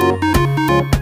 Música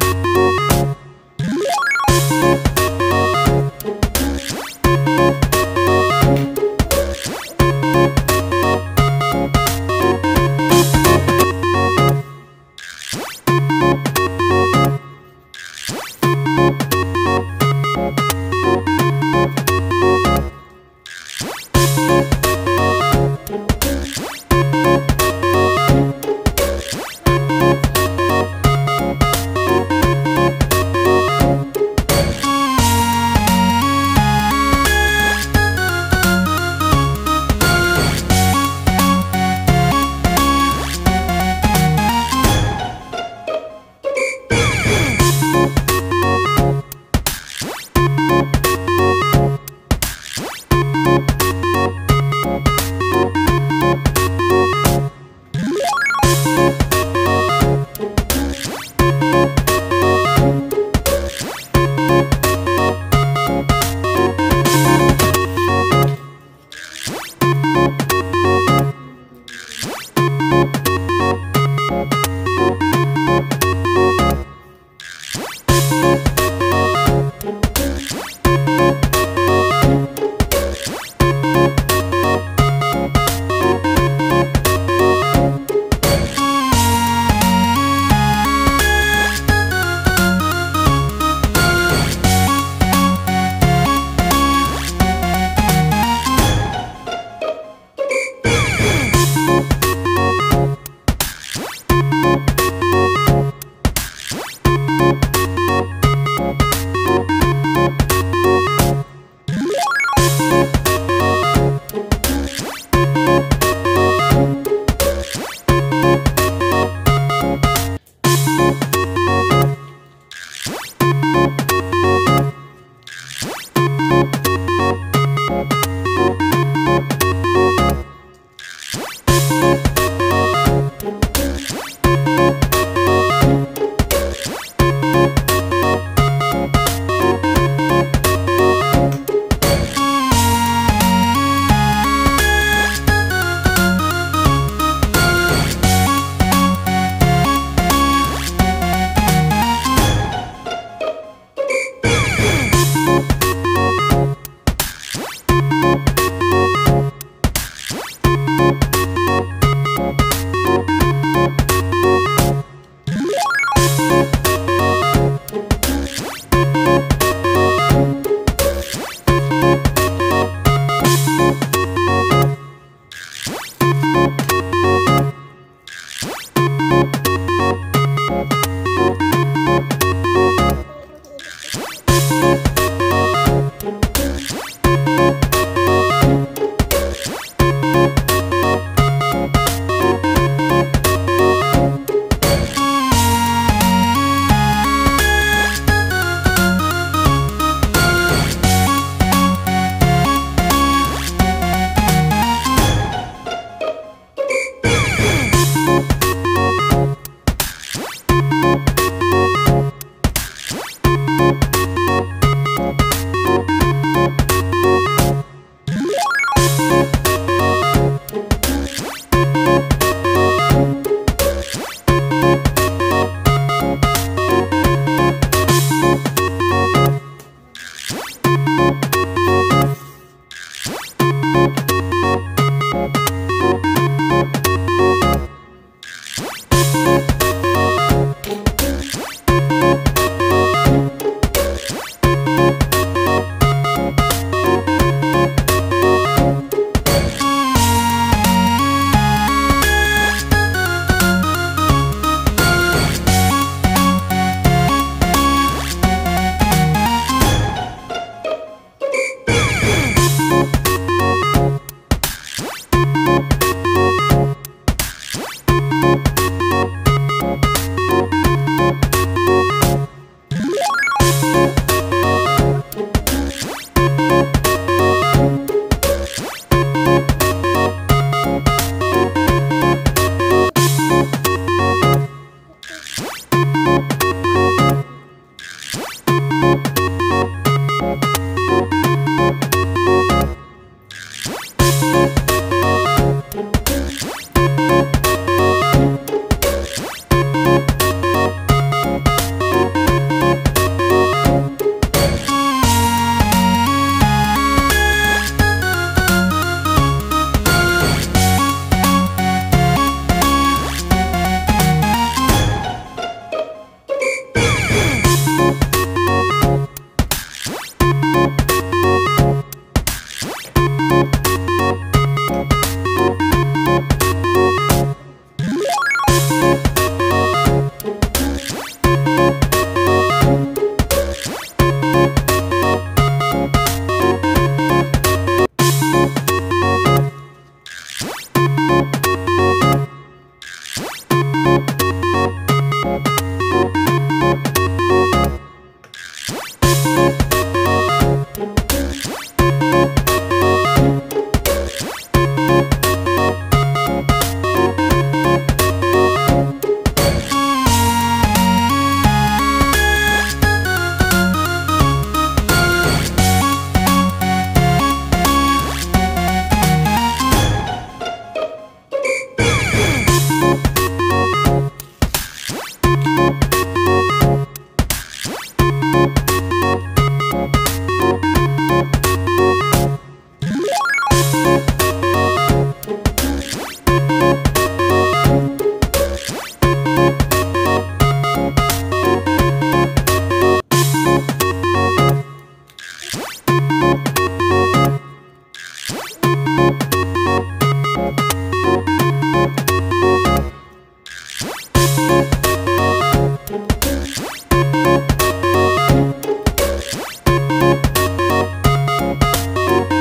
c